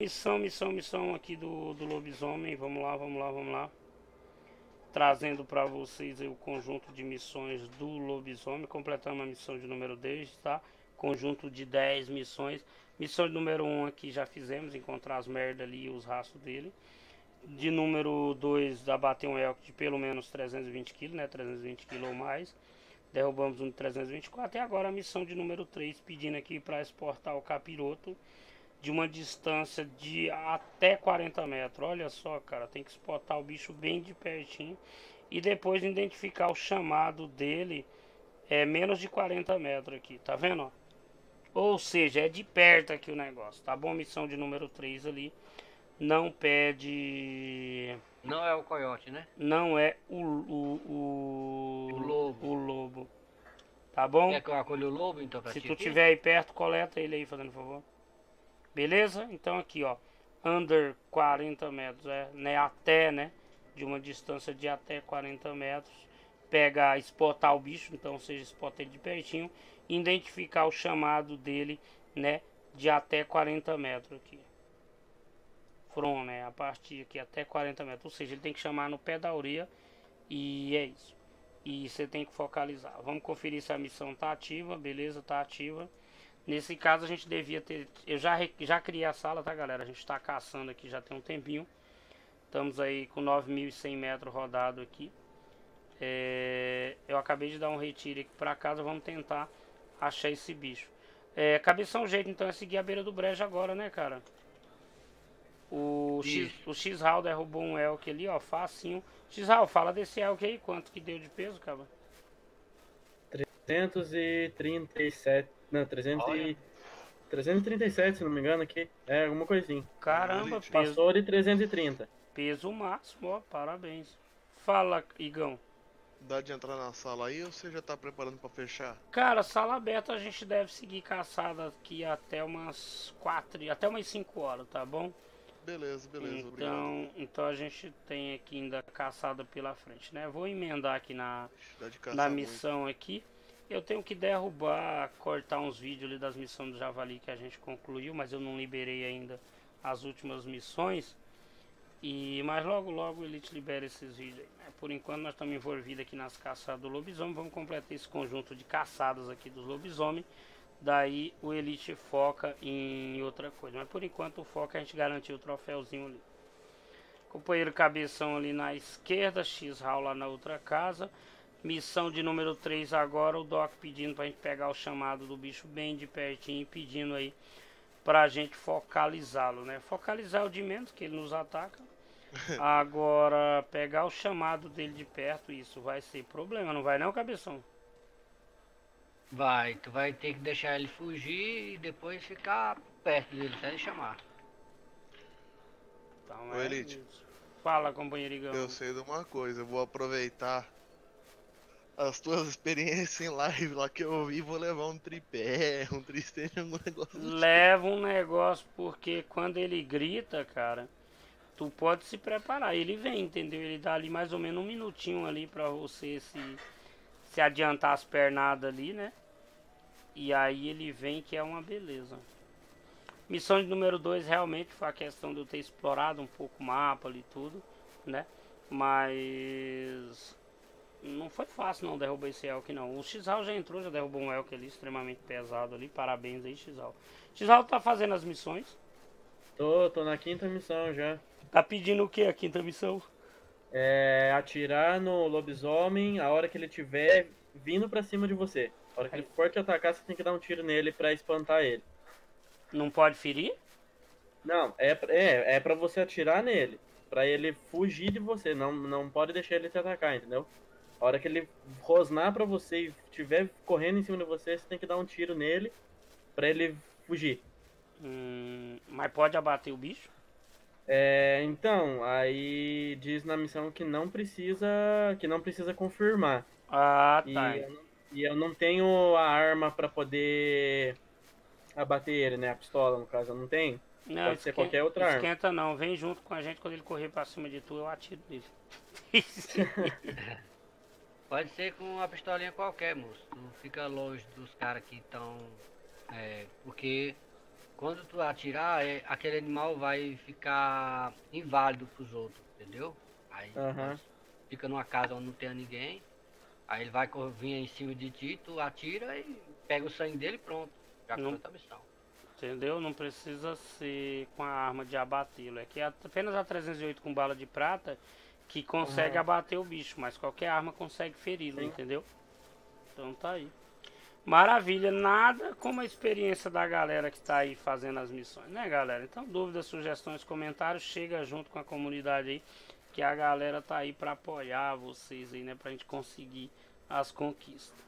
Missão, missão, missão aqui do, do lobisomem. Vamos lá, vamos lá, vamos lá. Trazendo para vocês o conjunto de missões do lobisomem. Completamos a missão de número 10, tá? Conjunto de 10 missões. Missão número 1 aqui já fizemos, encontrar as merdas ali e os rastros dele. De número 2, abater um elk de pelo menos 320 kg, né? 320 kg ou mais. Derrubamos um de 324. E agora a missão de número 3, pedindo aqui para exportar o capiroto de uma distância de até 40 metros. Olha só, cara, tem que spotar o bicho bem de pertinho e depois identificar o chamado dele é menos de 40 metros aqui, tá vendo? Ou seja, é de perto aqui o negócio, tá bom? Missão de número 3 ali. Não pede. Não é o coiote, né? Não é o, o, o, o lobo. O lobo. Tá bom? Quer que eu acolha o lobo então pra Se tu aqui? tiver aí perto, coleta ele aí, fazendo favor. Beleza? Então aqui, ó. Under 40 metros, é, né? Até, né? De uma distância de até 40 metros. Pega, spotar o bicho, então seja spota ele de pertinho. Identificar o chamado dele, né? De até 40 metros aqui. From, né? A partir aqui até 40 metros. Ou seja, ele tem que chamar no pé da orelha. E é isso. E você tem que focalizar. Vamos conferir se a missão tá ativa. Beleza, tá ativa. Nesse caso a gente devia ter. Eu já, já criei a sala, tá galera? A gente está caçando aqui já tem um tempinho. Estamos aí com 9.100 metros rodado aqui. É, eu acabei de dar um retiro aqui para casa. Vamos tentar achar esse bicho. É, cabeção jeito então é seguir a beira do brejo agora, né, cara? O X, o X-Hal derrubou um elk ali, ó, facinho. X-Hal, fala desse elk aí, quanto que deu de peso, cara? 337. Não, 300 Olha. e, 337, se não me engano, aqui. É, alguma coisinha. Caramba, peso, Passou de 330. peso máximo, ó, parabéns. Fala, Igão. Dá de entrar na sala aí ou você já tá preparando pra fechar? Cara, sala aberta a gente deve seguir caçada aqui até umas 4, até umas 5 horas, tá bom? Beleza, beleza, obrigado. Então, então a gente tem aqui ainda caçada pela frente, né? Vou emendar aqui na, na muito. missão aqui. Eu tenho que derrubar, cortar uns vídeos ali das missões do Javali que a gente concluiu, mas eu não liberei ainda as últimas missões. E mas logo logo ele te libera esses vídeos aí. né? Por enquanto nós estamos envolvidos aqui nas caçadas do lobisomem. Vamos completar esse conjunto de caçadas aqui dos lobisomem. Daí o Elite foca em outra coisa. Mas por enquanto o foco é a gente garantir o troféuzinho ali. Companheiro cabeção ali na esquerda, X-Hall lá na outra casa. Missão de número 3 agora, o Doc pedindo pra gente pegar o chamado do bicho bem de pertinho e pedindo aí pra gente focalizá-lo, né? Focalizar é o de menos, que ele nos ataca. Agora, pegar o chamado dele de perto, isso vai ser problema, não vai não, cabeção? Vai, tu vai ter que deixar ele fugir e depois ficar perto dele até ele chamar. Então Ô, é Elite. isso. Fala, companheiro Igão. Eu sei de uma coisa, eu vou aproveitar as tuas experiências em live lá que eu vi, vou levar um tripé, um tristeza, algum negócio do Leva um negócio, porque quando ele grita, cara, tu pode se preparar. Ele vem, entendeu? Ele dá ali mais ou menos um minutinho ali pra você se, se adiantar as pernadas ali, né? E aí ele vem que é uma beleza. Missão de número 2 realmente foi a questão de eu ter explorado um pouco o mapa ali e tudo, né? Mas não foi fácil não derrubar esse Elk não. O Xal já entrou, já derrubou um Elk ali extremamente pesado ali. Parabéns aí, Xal. Xal tá fazendo as missões. Tô, tô na quinta missão já. Tá pedindo o que a quinta missão? É atirar no lobisomem a hora que ele tiver vindo pra cima de você. A hora que ele for te atacar, você tem que dar um tiro nele pra espantar ele. Não pode ferir? Não, é, pra- é, é pra você atirar nele. Pra ele fugir de você. Não, não pode deixar ele te atacar, entendeu? A hora que ele rosnar pra você e estiver correndo em cima de você, você tem que dar um tiro nele pra ele fugir. Hum, mas pode abater o bicho? É, então, aí diz na missão que não precisa, que não precisa confirmar. Ah, E, tá. eu, não- e eu não tenho a arma pra poder abater ele, né? A pistola, no caso, eu não tenho. Não, Pode ser qualquer outra arma. Esquenta não, vem junto com a gente quando ele correr pra cima de tu, eu atiro nele. Pode ser com uma pistolinha qualquer, moço. Não fica longe dos caras que estão. É, porque quando tu atirar, é, aquele animal vai ficar inválido pros outros, entendeu? Aí nós fica numa casa onde não tem ninguém. Aí ele vai vir em cima de ti, tu atira e pega o sangue dele e pronto. Já Não- completa a missão. Entendeu? Não precisa ser com a arma de abatê-lo. É que é apenas a 308 com bala de prata que consegue Aham. abater o bicho, mas qualquer arma consegue feri-lo, entendeu? Então tá aí. Maravilha, nada como a experiência da galera que tá aí fazendo as missões, né, galera? Então, dúvidas, sugestões, comentários, chega junto com a comunidade aí, que a galera tá aí pra apoiar vocês aí, né, pra gente conseguir as conquistas.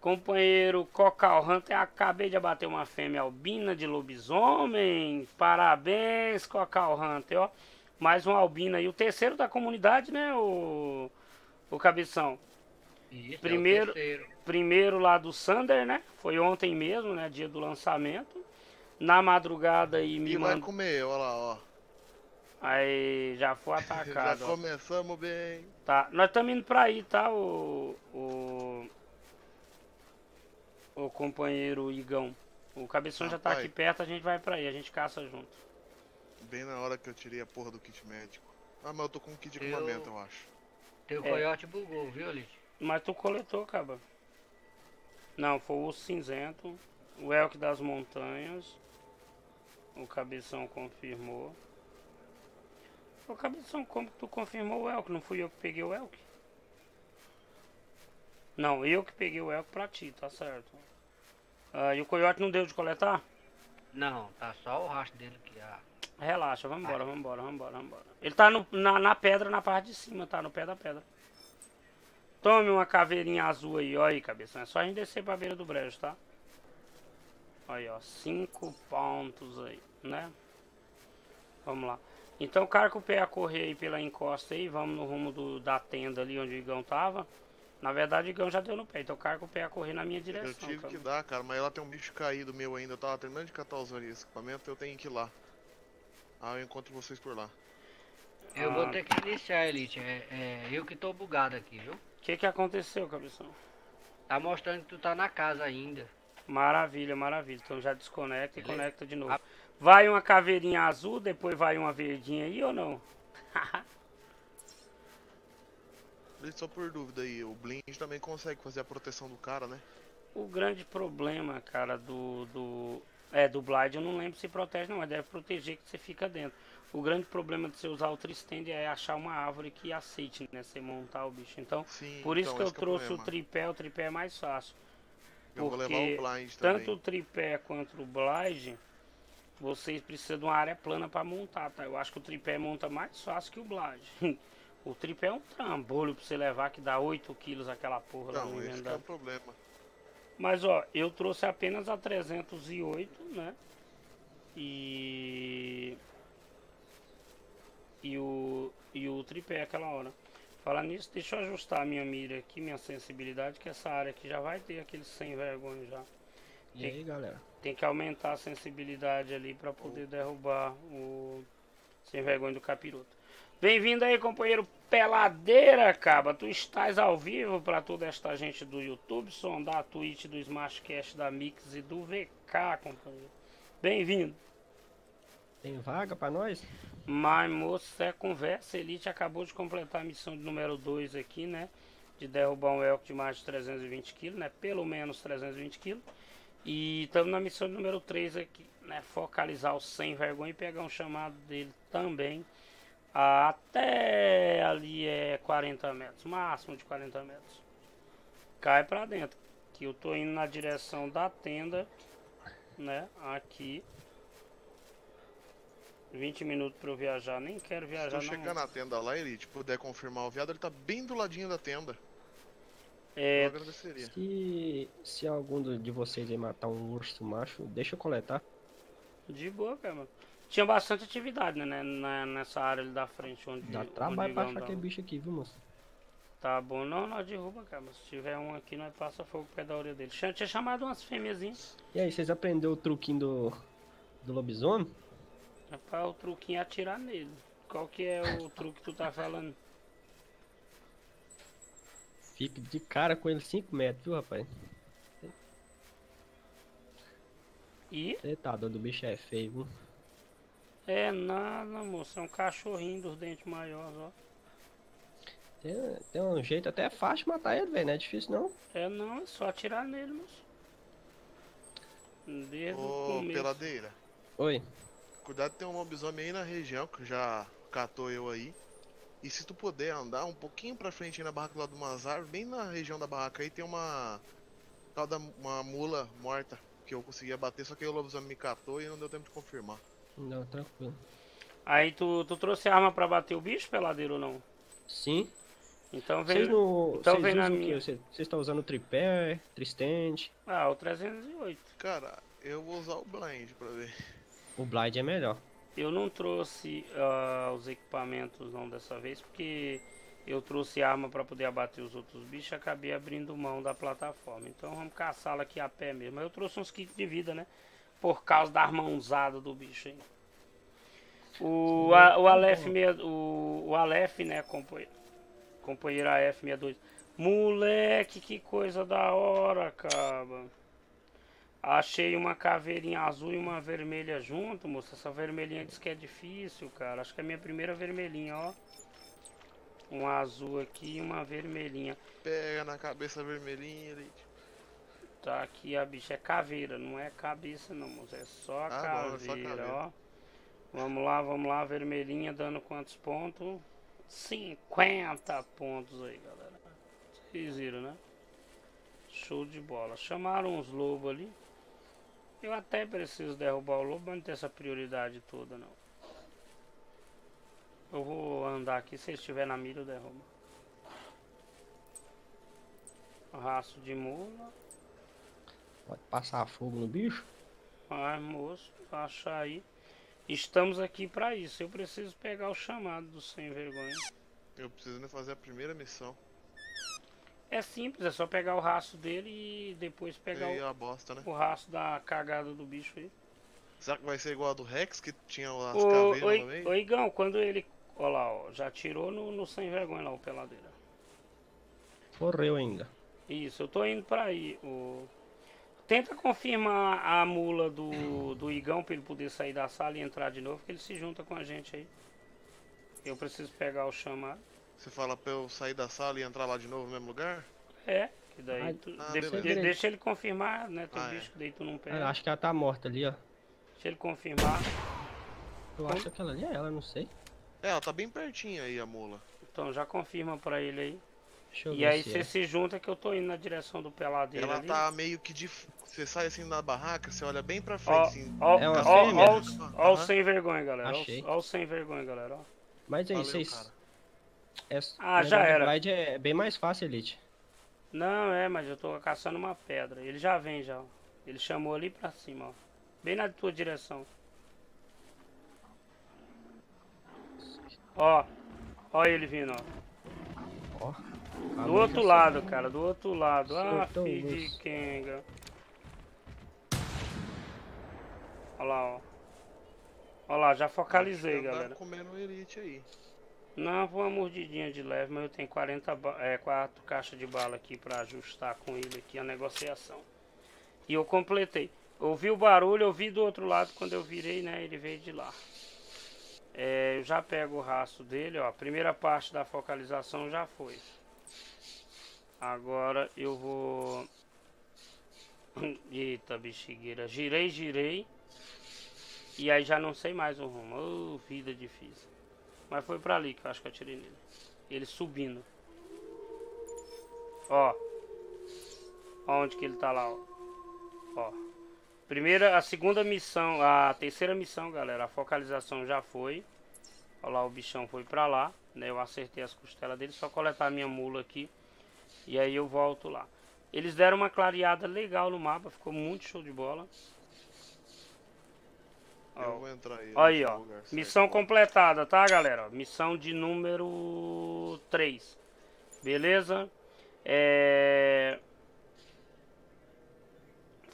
Companheiro Cocal Hunter, acabei de abater uma fêmea albina de lobisomem. Parabéns, Cocal Hunter, ó. Mais um albino aí, o terceiro da comunidade, né, o, o Cabeção? Isso, Primeiro- é o terceiro. Primeiro lá do Sander, né? Foi ontem mesmo, né? Dia do lançamento. Na madrugada aí me E vai mandou. comer, olha lá, ó. Aí já foi Já atacado. ó. começamos bem. Tá, nós estamos indo pra aí, tá? O, o, o companheiro Igão. O cabeção já tá aqui perto, a gente vai pra aí, a gente caça junto. Bem na hora que eu tirei a porra do kit médico. Ah, mas eu tô com um kit de Eu- equipamento, eu acho. Teu É. coiote bugou, viu, Lich? Mas tu coletou, caba. Não, foi o cinzento, o Elk das montanhas. O cabeção confirmou. Ô cabeção, como que tu confirmou o Elk? Não fui eu que peguei o Elk? Não, eu que peguei o Elk pra ti, tá certo. Ah, e o coiote não deu de coletar? Não, tá só o rastro dele aqui. Ah. Relaxa, vambora, vambora, vambora, vambora. Ele tá no- na, na pedra, na parte de cima, tá? No pé da pedra. Tome uma caveirinha azul aí, ó aí, cabeção. É só a gente descer pra beira do brejo, tá? Aí, ó. Cinco pontos aí, né? Vamos lá. Então, carga o pé a correr aí pela encosta aí. Vamos no rumo do, da tenda ali onde o Igão tava. Na verdade, o Igão já deu no pé. Então, carga o pé a correr na minha Eu direção. tive cara. que dar, cara, mas lá tem um bicho caído meu ainda. Eu tava terminando de catar os equipamentos, eu tenho que ir lá. Ah, eu encontro vocês por lá. Eu Ah. vou ter que iniciar, Elite. É, é eu que tô bugado aqui, viu? O que que aconteceu, cabeção? Tá mostrando que tu tá na casa ainda. Maravilha, maravilha. Então já desconecta e Beleza. conecta de novo. Ah. Vai uma caveirinha azul, depois vai uma verdinha aí ou não? Só por dúvida aí, o Blind também consegue fazer a proteção do cara, né? o grande problema, cara, do, do. É, do Blind eu não lembro se protege, não, mas deve proteger que você fica dentro. O grande problema de você usar o Tristend é achar uma árvore que aceite, né? Você montar o bicho. Então, Sim, por isso então, que eu esse é trouxe o problema. tripé, o tripé é mais fácil. Eu vou levar porque o Blind também. Tanto o tripé quanto o blind, vocês precisam de uma área plana para montar, tá? Eu acho que o tripé monta mais fácil que o blind. O tripé é um trambolho pra você levar que dá 8 quilos aquela porra lá Não, no esse é o problema. Mas ó, eu trouxe apenas a 308, né? E. E o, e o tripé aquela hora. Falar nisso, deixa eu ajustar a minha mira aqui, minha sensibilidade, que essa área aqui já vai ter aquele sem vergonha já. E aí, galera? Tem que aumentar a sensibilidade ali para poder derrubar o sem vergonha do capiroto. Bem-vindo aí, companheiro Peladeira, caba. Tu estás ao vivo para toda esta gente do YouTube, som da Twitch, do Smashcast, da Mix e do VK, companheiro. Bem-vindo. Tem vaga pra nós? Mas, moço, é conversa. Elite acabou de completar a missão de número 2 aqui, né? De derrubar um elk de mais de 320 kg, né? Pelo menos 320 kg. E estamos na missão número 3 aqui, né? Focalizar o sem vergonha e pegar um chamado dele também. Até ali é 40 metros, máximo de 40 metros. Cai pra dentro. Que eu tô indo na direção da tenda, né? Aqui. 20 minutos pra eu viajar, nem quero Se viajar tu não. chegar na tenda lá, Elite, puder confirmar o viado, ele tá bem do ladinho da tenda. Eu É, agradeceria. Se, se algum de vocês aí matar um urso macho, deixa eu coletar. de boa, cara. Tinha bastante atividade, né, na- nessa área ali da frente onde Dá trabalho pra achar aquele bicho aqui, viu, moço? Tá bom, não, nós derruba, cara. Se tiver um aqui, nós passa fogo pé da orelha dele. Tinha, tinha chamado umas fêmeazinhas. E aí, vocês aprenderam o truquinho do, do lobisomem? Rapaz, o truquinho é atirar nele. Qual que é o truque que tu tá falando? Fique de cara com ele 5 metros, viu, rapaz? E Você tá doido, o bicho é feio, viu? É nada, moço. É um cachorrinho dos dentes maiores, ó. Tem, tem um jeito até fácil de matar ele, velho. Não é difícil não. É não, é só atirar nele, moço. Desde o Ô, peladeira. Oi. Cuidado, tem um lobisomem aí na região que já catou eu aí. E se tu puder andar um pouquinho pra frente aí na barraca lá do Mazar, bem na região da barraca aí tem uma. Tal da uma mula morta que eu conseguia bater, só que aí o lobisomem me catou e não deu tempo de confirmar. Não, tranquilo. Aí tu, tu trouxe arma pra bater o bicho, peladeiro ou não? Sim. Então vem. Vocês não. então Vocês vem na minha. Vocês estão usando tripé, tristente. Ah, o 308. Cara, eu vou usar o blind pra ver. O blind é melhor. Eu não trouxe ah, os equipamentos não dessa vez, porque eu trouxe arma pra poder abater os outros bichos e acabei abrindo mão da plataforma. Então vamos caçá-la aqui a pé mesmo. Eu trouxe uns kits de vida, né? Por causa da mãozada do bicho aí. O, a, o Aleph, meia- o, o Aleph, né, companheiro, companheiro AF62. Moleque, que coisa da hora, cara. Achei uma caveirinha azul e uma vermelha junto, moça. Essa vermelhinha diz que é difícil, cara. Acho que é a minha primeira vermelhinha, ó. Um azul aqui e uma vermelhinha. Pega na cabeça vermelhinha ali. Tá aqui a bicha. É caveira, não é cabeça não, moça. É só Ah, bom, é só caveira, caveira. ó. Vamos lá, vamos lá. Vermelhinha dando quantos pontos? 50 pontos aí, galera. Vocês viram, né? Show de bola. Chamaram os lobos ali. Eu até preciso derrubar o lobo, mas não tem essa prioridade toda, não. Eu vou andar aqui. Se estiver na mira, eu derrubo. Raço de mula. Pode passar fogo no bicho. Ai, moço, achar aí. Estamos aqui pra isso. Eu preciso pegar o chamado do sem vergonha. Eu preciso ainda fazer a primeira missão. É simples, é só pegar o rastro dele e depois pegar e o, a bosta, né? o rastro da cagada do bicho aí. Será que vai ser igual a do Rex, que tinha as Ô, caveiras oi, ô, Igão, quando ele. Olha lá, ó, já tirou no, no sem vergonha lá o peladeira. Morreu ainda. Isso, eu tô indo pra aí. O... Tenta confirmar a mula do, do Igão pra ele poder sair da sala e entrar de novo, que ele se junta com a gente aí. Eu preciso pegar o chamado. Você fala pra eu sair da sala e entrar lá de novo no mesmo lugar? É, que daí Ai, tu, ah, de- deixa ele confirmar, né? Tem Ah, é. bicho que daí tu não Ah, pega. acho que ela tá morta ali, ó. Deixa ele confirmar. Eu acho que aquela ali é ela, não sei. É, ela tá bem pertinho aí, a mula. Então já confirma pra ele aí. Deixa eu E ver aí se você é. se junta que eu tô indo na direção do peladeiro Ela ali. tá meio que de. Você sai assim da barraca, você olha bem pra Ó, frente, assim. ó, É uma ó, ó, ó o sem vergonha, galera. Ó, Achei. ó o sem vergonha, galera. ó. Mas aí, Valeu, vocês. É, Ah, já era. O blind é bem mais fácil, Elite. Não, é, mas eu tô caçando uma pedra. Ele já vem já. ó. Ele chamou ali pra cima, ó. Bem na tua direção. Ó. Ó ele vindo, ó. Ó. Do outro lado, cara, do outro lado. Ah, Soltou o filho de. Kenga. Olha lá, ó. Olha lá, já focalizei, Andar galera. comendo elite aí. Não, vou uma mordidinha de leve, mas eu tenho 40 ba- é, 4 caixas de bala aqui pra ajustar com ele aqui a negociação. E eu completei. Ouvi o barulho, eu vi do outro lado quando eu virei, né? Ele veio de lá. É, eu já pego o rastro dele, ó. A primeira parte da focalização já foi. Agora eu vou. Eita bexigueira. Girei, girei. E aí já não sei mais o rumo. Ô, vida difícil. Mas foi pra ali que eu acho que eu atirei nele. Ele subindo. Ó. Ó onde que ele tá lá, ó. Ó. Primeira, a segunda missão, a terceira missão, galera, a focalização já foi. Olha lá, o bichão foi pra lá, né? Eu acertei as costelas dele, só coletar a minha mula aqui. E aí eu volto lá. Eles deram uma clareada legal no mapa, ficou muito show de bola. Eu vou entrar aí. Aí, ó. lugar certo. Missão completada, tá, galera? Missão de número 3. Beleza? É...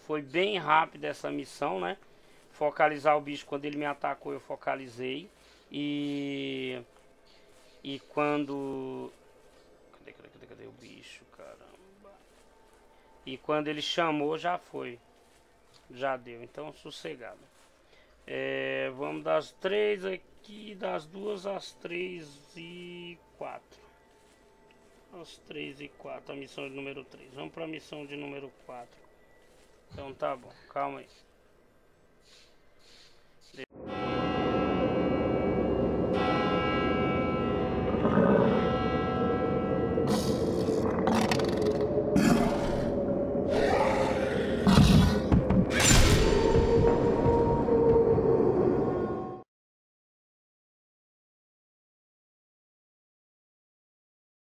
Foi bem rápida essa missão, né? focalizar o bicho quando ele me atacou, eu focalizei. E. E quando. Cadê, cadê, cadê, cadê o bicho, caramba? E quando ele chamou, já foi. Já deu, então sossegado. É, vamos das três aqui, das duas às três e quatro. Às três e quatro, a missão de número 3. Vamos para a missão de número 4. Então tá bom, calma aí.